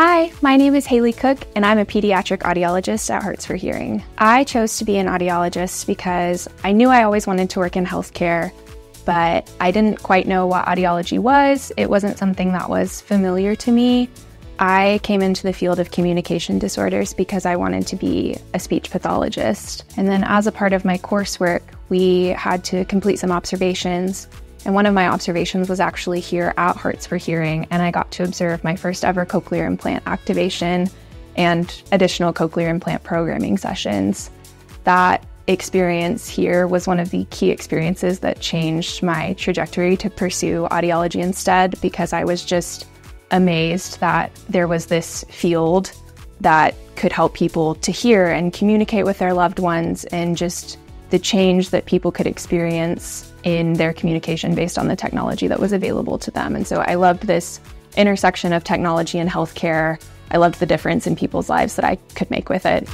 Hi, my name is Haley Kuck, and I'm a pediatric audiologist at Hearts for Hearing. I chose to be an audiologist because I knew I always wanted to work in healthcare, but I didn't quite know what audiology was. It wasn't something that was familiar to me. I came into the field of communication disorders because I wanted to be a speech pathologist. And then, as a part of my coursework, we had to complete some observations. And one of my observations was actually here at Hearts for Hearing, and I got to observe my first ever cochlear implant activation and additional cochlear implant programming sessions. That experience here was one of the key experiences that changed my trajectory to pursue audiology instead because I was just amazed that there was this field that could help people to hear and communicate with their loved ones and just the change that people could experience in their communication based on the technology that was available to them. And so I loved this intersection of technology and healthcare. I loved the difference in people's lives that I could make with it.